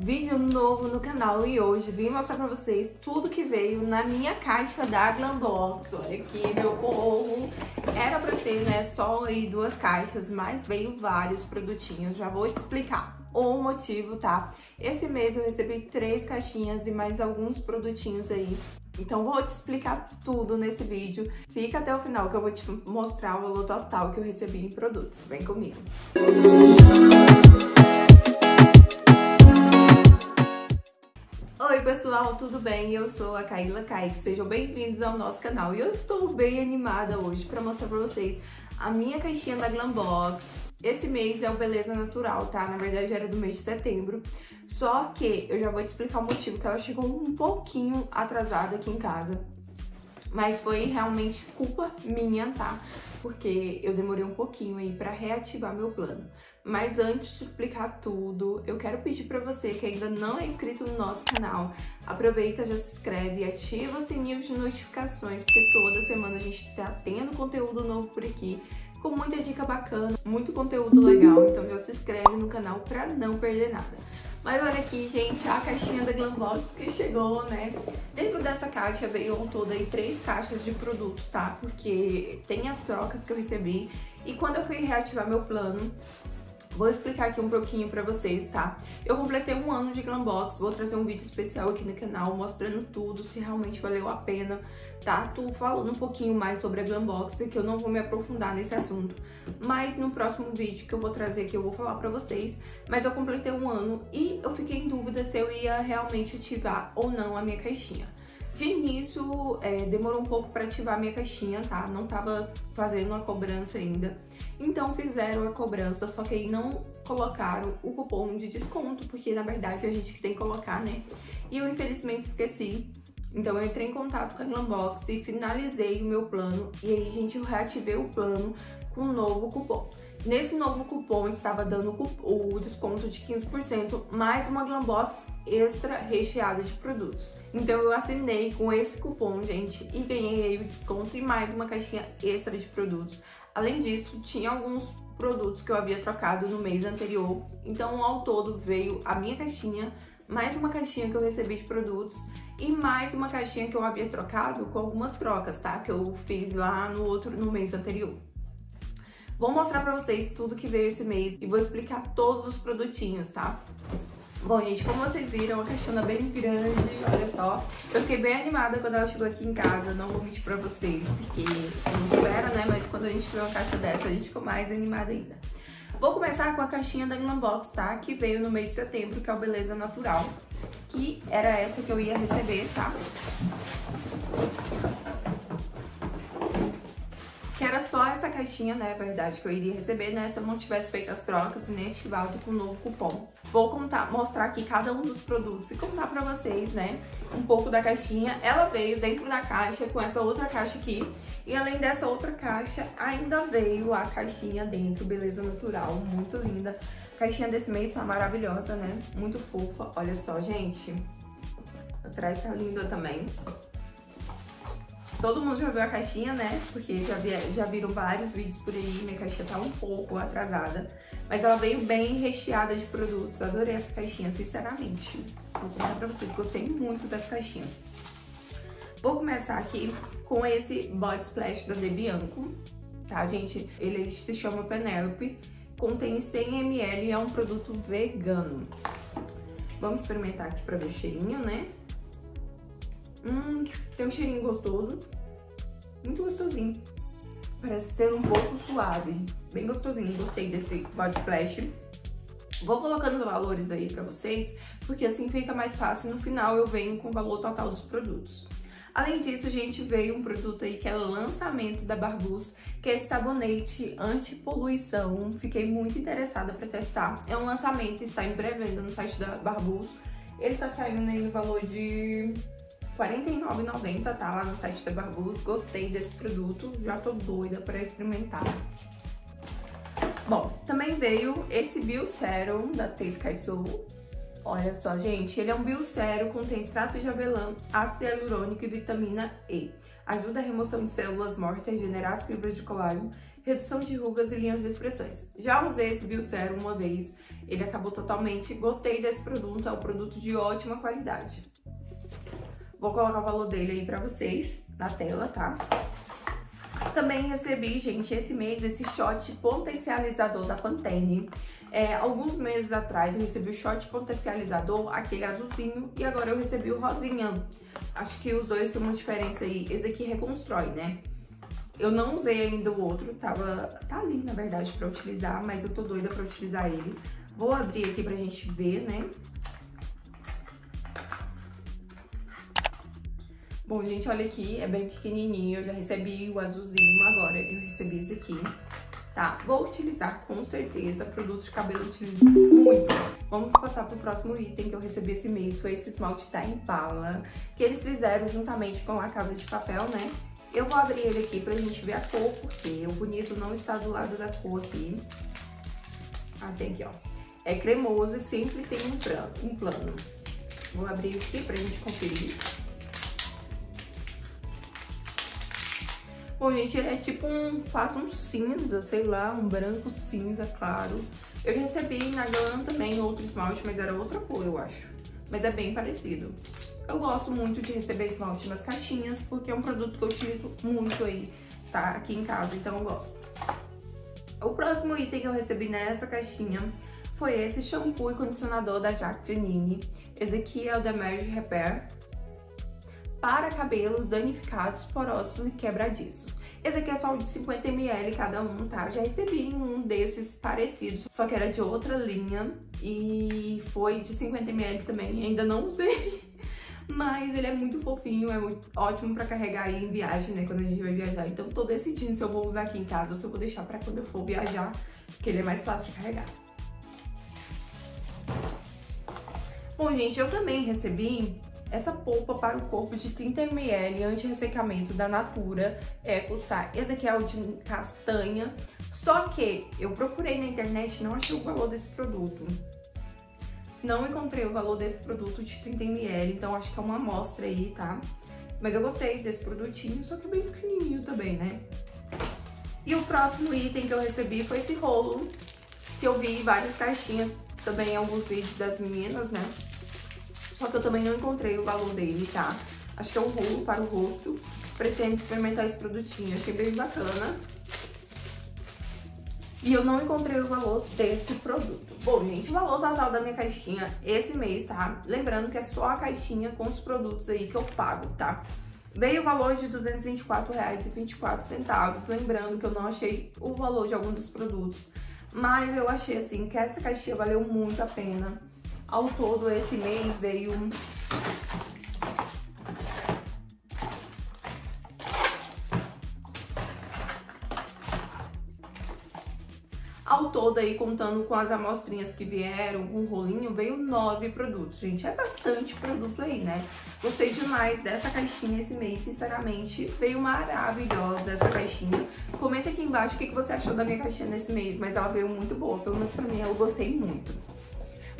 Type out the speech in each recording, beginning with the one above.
Vídeo novo no canal e hoje vim mostrar pra vocês tudo que veio na minha caixa da Glambox. Olha aqui meu povo. Era pra ser, né, só aí duas caixas, mas veio vários produtinhos. Já vou te explicar o motivo, tá? Esse mês eu recebi três caixinhas e mais alguns produtinhos aí. Então vou te explicar tudo nesse vídeo. Fica até o final que eu vou te mostrar o valor total que eu recebi em produtos. Vem comigo. Música Oi pessoal, tudo bem? Eu sou a Caíla Kaique, sejam bem-vindos ao nosso canal e eu estou bem animada hoje para mostrar para vocês a minha caixinha da Glambox. Esse mês é o Beleza Natural, tá? Na verdade era do mês de setembro, só que eu já vou te explicar o motivo que ela chegou um pouquinho atrasada aqui em casa. Mas foi realmente culpa minha, tá? Porque eu demorei um pouquinho aí para reativar meu plano. Mas antes de explicar tudo, eu quero pedir para você que ainda não é inscrito no nosso canal, aproveita, já se inscreve e ativa o sininho de notificações, porque toda semana a gente tá tendo conteúdo novo por aqui, com muita dica bacana, muito conteúdo legal, então já se inscreve no canal para não perder nada. Mas olha aqui, gente, a caixinha da Glambox que chegou, né? Dentro dessa caixa veio ao todo aí três caixas de produtos, tá? Porque tem as trocas que eu recebi e quando eu fui reativar meu plano, Vou explicar aqui um pouquinho pra vocês, tá? Eu completei um ano de Glambox, vou trazer um vídeo especial aqui no canal mostrando tudo, se realmente valeu a pena, tá? Tô falando um pouquinho mais sobre a Glambox, que eu não vou me aprofundar nesse assunto, mas no próximo vídeo que eu vou trazer aqui eu vou falar pra vocês. Mas eu completei um ano e eu fiquei em dúvida se eu ia realmente ativar ou não a minha caixinha. De início, é, demorou um pouco para ativar a minha caixinha, tá? Não tava fazendo a cobrança ainda. Então fizeram a cobrança, só que aí não colocaram o cupom de desconto, porque na verdade a gente tem que colocar, né? E eu infelizmente esqueci. Então eu entrei em contato com a Glambox e finalizei o meu plano. E aí, gente, eu reativei o plano com um novo cupom. Nesse novo cupom estava dando o desconto de 15% mais uma Glambox extra recheada de produtos. Então eu assinei com esse cupom, gente, e ganhei o desconto e mais uma caixinha extra de produtos. Além disso, tinha alguns produtos que eu havia trocado no mês anterior. Então, ao todo, veio a minha caixinha, mais uma caixinha que eu recebi de produtos e mais uma caixinha que eu havia trocado com algumas trocas, tá? Que eu fiz lá no outro no mês anterior. Vou mostrar pra vocês tudo que veio esse mês e vou explicar todos os produtinhos, tá? Bom, gente, como vocês viram, uma caixona bem grande, olha só. Eu fiquei bem animada quando ela chegou aqui em casa, não vou mentir pra vocês, porque não espera, né? Mas quando a gente vê uma caixa dessa, a gente ficou mais animada ainda. Vou começar com a caixinha da Glambox, tá? Que veio no mês de setembro, que é o Beleza Natural. Que era essa que eu ia receber, tá? Que era só essa caixinha, né, verdade, que eu iria receber, né, se eu não tivesse feito as trocas e nem ativado com o novo cupom. Vou contar, mostrar aqui cada um dos produtos e contar pra vocês, né, um pouco da caixinha. Ela veio dentro da caixa com essa outra caixa aqui. E além dessa outra caixa, ainda veio a caixinha dentro, beleza natural, muito linda. A caixinha desse mês tá maravilhosa, né, muito fofa. Olha só, gente. Atrás tá linda também. Todo mundo já viu a caixinha, né? Porque já, vi, já viram vários vídeos por aí, minha caixinha tá um pouco atrasada. Mas ela veio bem recheada de produtos. Adorei essa caixinha, sinceramente. Vou contar pra vocês, gostei muito dessa caixinha. Vou começar aqui com esse Body Splash da Debianco, tá, gente? Ele se chama Penelope, contém 100ml e é um produto vegano. Vamos experimentar aqui pra ver o cheirinho, né? Hum, tem um cheirinho gostoso. Muito gostosinho. Parece ser um pouco suave. Bem gostosinho. Gostei desse body splash. Vou colocando os valores aí pra vocês, porque assim fica mais fácil. No final eu venho com o valor total dos produtos. Além disso, gente, veio um produto aí que é lançamento da Barbus, que é esse sabonete anti-poluição. Fiquei muito interessada para testar. É um lançamento, está em pré-venda no site da Barbus. Ele tá saindo aí no valor de R$49,90, tá? Lá no site da Barbus. Gostei desse produto, já tô doida pra experimentar. Bom, também veio esse Bio Serum da Tescaisul. Olha só, gente, ele é um Biocero, contém extrato de avelã, ácido hialurônico e vitamina E. Ajuda a remoção de células mortas, regenerar as fibras de colágeno, redução de rugas e linhas de expressões. Já usei esse Biosérum uma vez, ele acabou totalmente, gostei desse produto, é um produto de ótima qualidade. Vou colocar o valor dele aí pra vocês na tela, tá? Também recebi, gente, esse mês, esse shot potencializador da Pantene. É, alguns meses atrás eu recebi o shot potencializador, aquele azulzinho, e agora eu recebi o rosinha. Acho que os dois têm uma diferença aí. Esse aqui reconstrói, né? Eu não usei ainda o outro, tava, tá ali, na verdade, pra utilizar, mas eu tô doida pra utilizar ele. Vou abrir aqui pra gente ver, né? Bom, gente, olha aqui, é bem pequenininho, eu já recebi o azulzinho, agora eu recebi esse aqui, tá? Vou utilizar com certeza, produtos de cabelo utilizo muito. Vamos passar pro próximo item que eu recebi esse mês, foi esse esmalte da Impala, que eles fizeram juntamente com a Casa de Papel, né? Eu vou abrir ele aqui pra gente ver a cor, porque o bonito não está do lado da cor aqui. Ah, tem aqui, ó. É cremoso e sempre tem um plano. Um plano. Vou abrir aqui pra gente conferir. Bom, gente, ele é tipo um, faz um cinza, sei lá, um branco cinza claro. Eu recebi na Glam também outro esmalte, mas era outra cor, eu acho. Mas é bem parecido. Eu gosto muito de receber esmalte nas caixinhas, porque é um produto que eu utilizo muito aí, tá? Aqui em casa, então eu gosto. O próximo item que eu recebi nessa caixinha foi esse shampoo e condicionador da Jacqueline. Esse aqui é o Demerge Repair para cabelos danificados, porosos e quebradiços. Esse aqui é só de 50ml cada um, tá? Já recebi um desses parecidos, só que era de outra linha e foi de 50ml também, ainda não usei. Mas ele é muito fofinho, é muito ótimo pra carregar aí em viagem, né? Quando a gente vai viajar. Então tô decidindo se eu vou usar aqui em casa ou se eu vou deixar pra quando eu for viajar, porque ele é mais fácil de carregar. Bom, gente, eu também recebi essa polpa para o corpo de 30ml anti-ressecamento da Natura é custar, o de castanha, só que eu procurei na internet não achei o valor desse produto. Não encontrei o valor desse produto de 30ml, então acho que é uma amostra aí, tá? Mas eu gostei desse produtinho, só que é bem pequenininho também, né? E o próximo item que eu recebi foi esse rolo, que eu vi várias caixinhas, também alguns vídeos das meninas, né? Só que eu também não encontrei o valor dele, tá? Que é um rolo para o rosto. Pretendo experimentar esse produtinho, achei bem bacana. E eu não encontrei o valor desse produto. Bom, gente, o valor total da minha caixinha esse mês, tá? Lembrando que é só a caixinha com os produtos aí que eu pago, tá? Veio o valor de R$ 224,24. Lembrando que eu não achei o valor de algum dos produtos. Mas eu achei, assim, que essa caixinha valeu muito a pena. Ao todo, esse mês veio Ao todo aí, contando com as amostrinhas que vieram, com um rolinho, veio nove produtos, gente. É bastante produto aí, né? Gostei demais dessa caixinha esse mês, sinceramente. Veio maravilhosa essa caixinha. Comenta aqui embaixo o que você achou da minha caixinha nesse mês, mas ela veio muito boa. Pelo menos pra mim, eu gostei muito.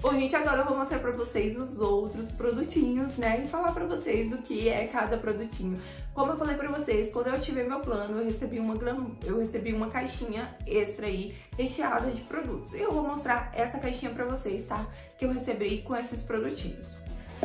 Bom, gente, agora eu vou mostrar pra vocês os outros produtinhos, né? E falar pra vocês o que é cada produtinho. Como eu falei pra vocês, quando eu ativei meu plano, eu recebi uma, eu recebi uma caixinha extra aí, recheada de produtos. E eu vou mostrar essa caixinha pra vocês, tá? Que eu recebi com esses produtinhos.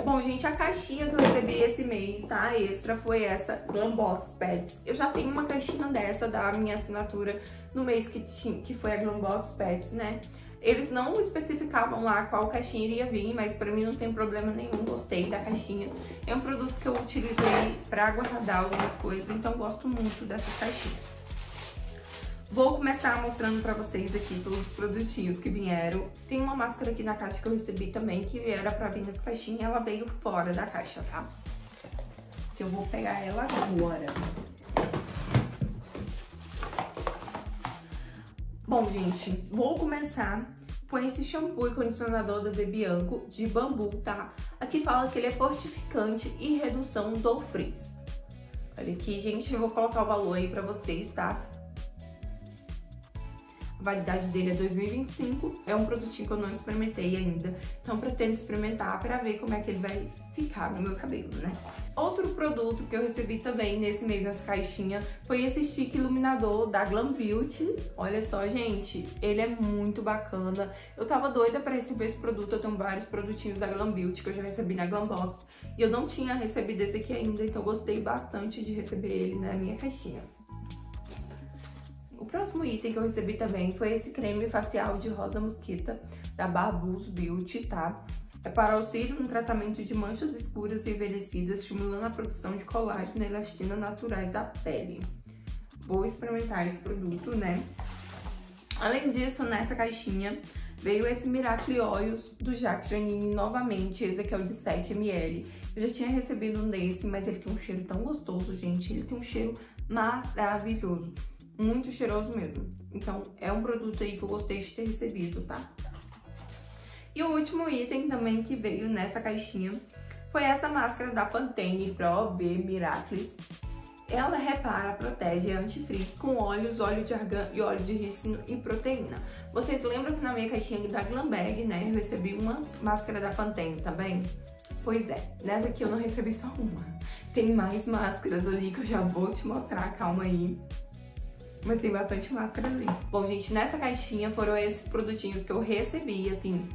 Bom, gente, a caixinha que eu recebi esse mês, tá? Extra foi essa Glambox Pets. Eu já tenho uma caixinha dessa da minha assinatura no mês que, tinha, que foi a Glambox Pets, né? Eles não especificavam lá qual caixinha iria vir, mas pra mim não tem problema nenhum, gostei da caixinha. É um produto que eu utilizei pra guardar algumas coisas, então gosto muito dessas caixinhas. Vou começar mostrando pra vocês aqui todos os produtinhos que vieram. Tem uma máscara aqui na caixa que eu recebi também, que era pra vir nessa caixinha, ela veio fora da caixa, tá? Eu vou pegar ela agora. Bom, gente, vou começar com esse shampoo e condicionador da De Bianco de bambu, tá? Aqui fala que ele é fortificante e redução do frizz. Olha aqui, gente, eu vou colocar o valor aí pra vocês, tá? Validade dele é 2025. É um produtinho que eu não experimentei ainda, então pretendo experimentar para ver como é que ele vai ficar no meu cabelo, né? Outro produto que eu recebi também nesse mês nessa caixinha foi esse stick iluminador da Glam Beauty. Olha só, gente, ele é muito bacana. Eu tava doida para receber esse produto, eu tenho vários produtinhos da Glam Beauty que eu já recebi na Glambox e eu não tinha recebido esse aqui ainda, então eu gostei bastante de receber ele na minha caixinha. O próximo item que eu recebi também foi esse creme facial de rosa mosquita da Barbus Beauty, tá? É para auxílio no tratamento de manchas escuras e envelhecidas, estimulando a produção de colágeno e elastina naturais da pele. Vou experimentar esse produto, né? Além disso, nessa caixinha veio esse Miracle Oils do Jacques Janine novamente, esse aqui é o de 7ml. Eu já tinha recebido um desse, mas ele tem um cheiro tão gostoso, gente. Ele tem um cheiro maravilhoso, muito cheiroso mesmo. Então, é um produto aí que eu gostei de ter recebido, tá? E o último item também que veio nessa caixinha foi essa máscara da Pantene Pro V Miracles. Ela repara, protege e antifreeze com óleos, óleo de argan e óleo de rícino e proteína. Vocês lembram que na minha caixinha da Glambag, né, eu recebi uma máscara da Pantene, tá bem? Pois é, nessa aqui eu não recebi só uma. Tem mais máscaras ali que eu já vou te mostrar, calma aí. Mas tem bastante máscara ali. Bom, gente, nessa caixinha foram esses produtinhos que eu recebi, assim,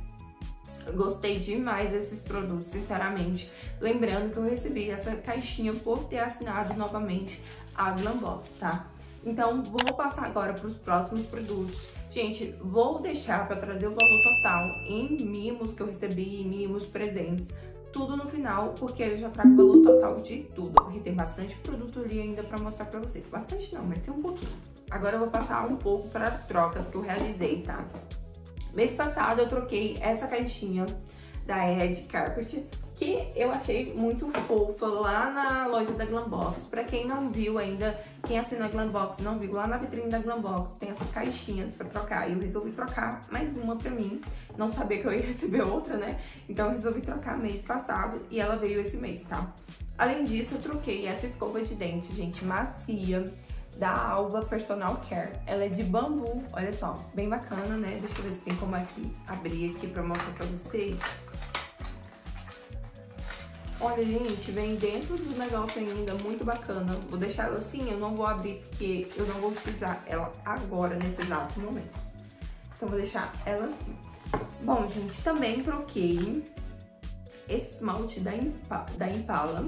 Gostei demais desses produtos, sinceramente. Lembrando que eu recebi essa caixinha por ter assinado novamente a Glambox, tá? Então, vou passar agora para os próximos produtos. Gente, vou deixar para trazer o valor total em mimos que eu recebi, mimos, presentes, tudo no final, porque eu já trago o valor total de tudo, porque tem bastante produto ali ainda para mostrar para vocês. Bastante não, mas tem um pouquinho. Agora eu vou passar um pouco para as trocas que eu realizei, tá? Mês passado eu troquei essa caixinha da Red Carpet, que eu achei muito fofa lá na loja da Glambox. Pra quem não viu ainda, quem assina a Glambox não viu, lá na vitrine da Glambox tem essas caixinhas pra trocar. E eu resolvi trocar mais uma pra mim, não sabia que eu ia receber outra, né? Então eu resolvi trocar mês passado e ela veio esse mês, tá? Além disso, eu troquei essa escova de dente, gente, macia da Alva Personal Care. Ela é de bambu, olha só, bem bacana, né? Deixa eu ver se tem como aqui abrir aqui pra mostrar pra vocês. Olha, gente, vem dentro do negócio ainda, muito bacana. Vou deixar ela assim, eu não vou abrir porque eu não vou utilizar ela agora, nesse exato momento. Então, vou deixar ela assim. Bom, gente, também troquei esse esmalte da, da Impala,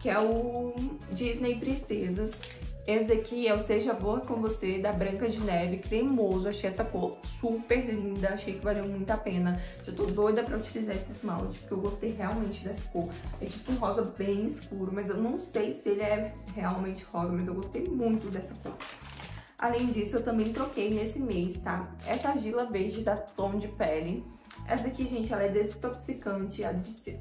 que é o Disney Princesas. Esse aqui é o Seja Boa Com Você, da Branca de Neve, cremoso. Achei essa cor super linda, achei que valeu muito a pena. Já tô doida pra utilizar esse esmalte, porque eu gostei realmente dessa cor. É tipo um rosa bem escuro, mas eu não sei se ele é realmente rosa, mas eu gostei muito dessa cor. Além disso, eu também troquei nesse mês, tá? Essa argila verde da Tom de Pele essa aqui, gente, ela é desintoxicante,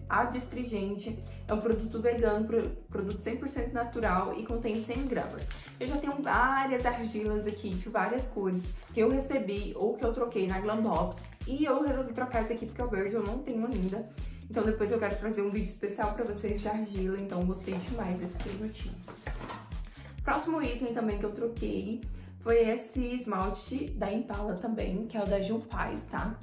adstringente, é um produto vegano, produto 100% natural e contém 100 gramas. Eu já tenho várias argilas aqui de várias cores que eu recebi ou que eu troquei na Glambox e eu resolvi trocar essa aqui porque o verde eu não tenho ainda. Então depois eu quero trazer um vídeo especial pra vocês de argila, então gostei demais desse produtinho. Próximo item também que eu troquei foi esse esmalte da Impala também, que é o da Ju Paz, tá?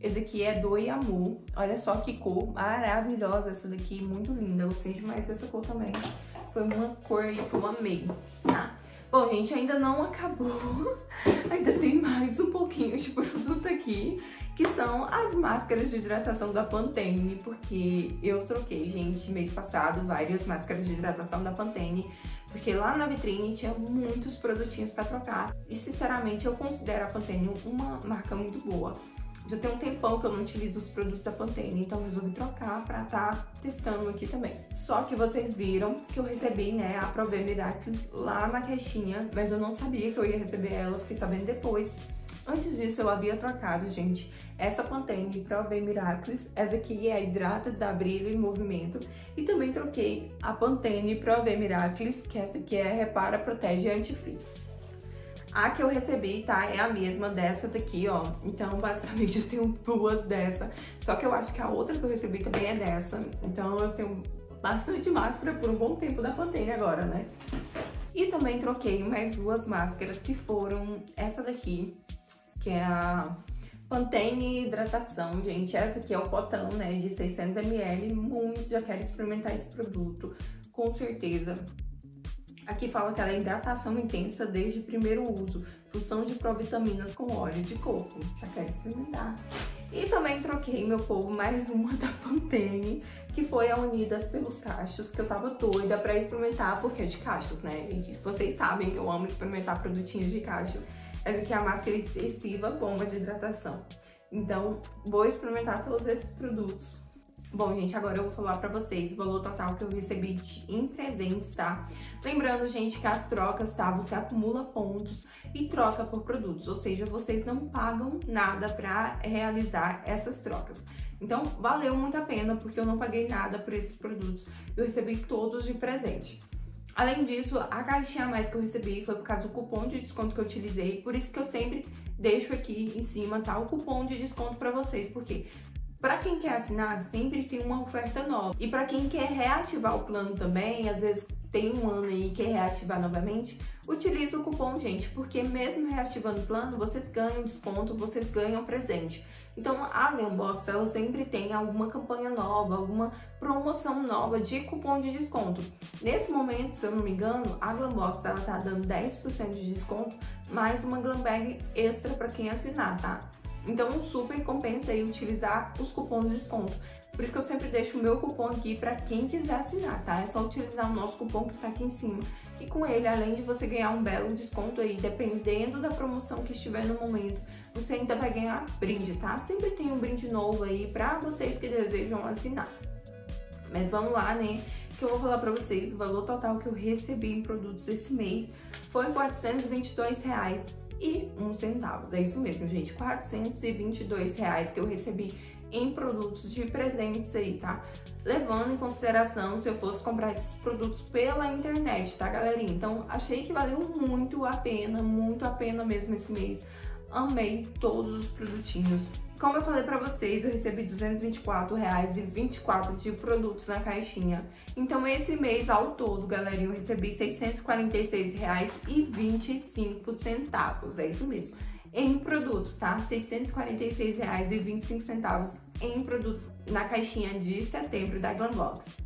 Esse aqui é do Yamu. Olha só que cor maravilhosa essa daqui, muito linda. Eu gostei demais dessa cor também. Foi uma cor aí que eu amei, tá? Bom, gente, ainda não acabou. ainda tem mais um pouquinho de produto aqui, que são as máscaras de hidratação da Pantene, porque eu troquei, gente, mês passado, várias máscaras de hidratação da Pantene, porque lá na vitrine tinha muitos produtinhos para trocar. E, sinceramente, eu considero a Pantene uma marca muito boa. Já tem um tempão que eu não utilizo os produtos da Pantene, então resolvi trocar pra estar tá testando aqui também. Só que vocês viram que eu recebi, né, a Prove Miracles lá na caixinha, mas eu não sabia que eu ia receber ela, fiquei sabendo depois. Antes disso, eu havia trocado, gente, essa Pantene Prove Miracles, essa aqui é a Hidrata da Brilho e Movimento, e também troquei a Pantene Prove Miracles, que essa aqui é Repara, Protege e Antifreeze. A que eu recebi, tá, é a mesma dessa daqui, ó. Então, basicamente, eu tenho duas dessa. Só que eu acho que a outra que eu recebi também é dessa. Então, eu tenho bastante máscara por um bom tempo da Pantene agora, né? E também troquei mais duas máscaras que foram essa daqui, que é a Pantene Hidratação, gente. Essa aqui é o potão, né, de 600ml. Muito já quero experimentar esse produto, com certeza. Aqui fala que ela é hidratação intensa desde o primeiro uso, função de provitaminas com óleo de coco. Já quero experimentar. E também troquei, meu povo, mais uma da Pantene, que foi a Unidas pelos Cachos, que eu tava doida pra experimentar, porque é de cachos, né? E vocês sabem que eu amo experimentar produtinhos de cacho. Essa aqui é a máscara intensiva bomba de hidratação. Então, vou experimentar todos esses produtos. Bom, gente, agora eu vou falar pra vocês o valor total que eu recebi em presentes, tá? Lembrando, gente, que as trocas, tá? Você acumula pontos e troca por produtos, ou seja, vocês não pagam nada pra realizar essas trocas. Então, valeu muito a pena, porque eu não paguei nada por esses produtos. Eu recebi todos de presente. Além disso, a caixinha a mais que eu recebi foi por causa do cupom de desconto que eu utilizei, por isso que eu sempre deixo aqui em cima, tá, o cupom de desconto para vocês, porque para quem quer assinar, sempre tem uma oferta nova. E para quem quer reativar o plano também, às vezes tem um ano aí e quer reativar novamente, utilize o cupom, gente, porque mesmo reativando o plano, vocês ganham desconto, vocês ganham presente. Então a Unbox ela sempre tem alguma campanha nova, alguma promoção nova de cupom de desconto. Nesse momento, se eu não me engano, a Glambox ela tá dando 10% de desconto, mais uma Glam Bag extra para quem assinar, tá? Então super compensa aí utilizar os cupons de desconto. Por isso que eu sempre deixo o meu cupom aqui para quem quiser assinar, tá? É só utilizar o nosso cupom que tá aqui em cima. E com ele, além de você ganhar um belo desconto aí, dependendo da promoção que estiver no momento, você ainda vai ganhar brinde, tá? Sempre tem um brinde novo aí para vocês que desejam assinar. Mas vamos lá, né? Que eu vou falar para vocês o valor total que eu recebi em produtos esse mês foi 422 reais e um centavos. É isso mesmo, gente. 422 reais que eu recebi em produtos de presentes aí, tá? Levando em consideração se eu fosse comprar esses produtos pela internet, tá, galerinha? Então, achei que valeu muito a pena, muito a pena mesmo esse mês. Amei todos os produtinhos. Como eu falei pra vocês, eu recebi R$224,24 de produtos na caixinha. Então, esse mês, ao todo, galerinha, eu recebi R$646,25. É isso mesmo em produtos, tá? R$ 646,25 em produtos na caixinha de setembro da Glambox.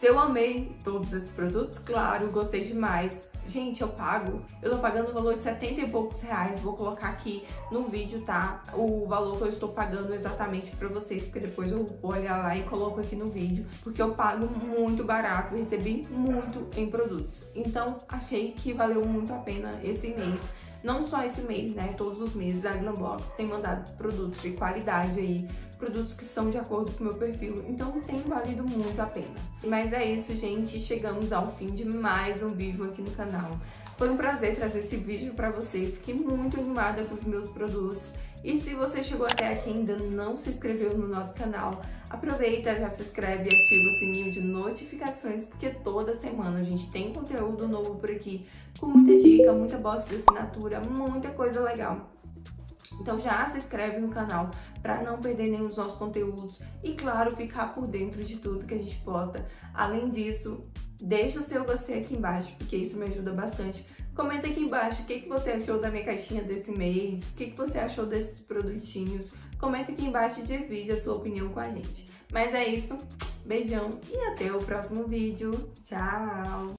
Se eu amei todos esses produtos, claro, gostei demais. Gente, eu pago, eu tô pagando o valor de 70 e poucos reais, vou colocar aqui no vídeo, tá? O valor que eu estou pagando exatamente pra vocês, porque depois eu vou olhar lá e coloco aqui no vídeo, porque eu pago muito barato, recebi muito em produtos. Então, achei que valeu muito a pena esse mês não só esse mês, né? Todos os meses a Glambox tem mandado produtos de qualidade aí, produtos que estão de acordo com o meu perfil, então tem valido muito a pena. Mas é isso, gente, chegamos ao fim de mais um vídeo aqui no canal. Foi um prazer trazer esse vídeo para vocês, fiquei muito animada com os meus produtos. E se você chegou até aqui e ainda não se inscreveu no nosso canal, aproveita, já se inscreve e ativa o sininho de notificações, porque toda semana a gente tem conteúdo novo por aqui, com muita dica, muita box de assinatura, muita coisa legal. Então já se inscreve no canal para não perder nenhum dos nossos conteúdos e, claro, ficar por dentro de tudo que a gente posta. Além disso, deixa o seu gostei aqui embaixo, porque isso me ajuda bastante. Comenta aqui embaixo o que, que você achou da minha caixinha desse mês, o que, que você achou desses produtinhos. Comenta aqui embaixo e divide a sua opinião com a gente. Mas é isso, beijão e até o próximo vídeo. Tchau!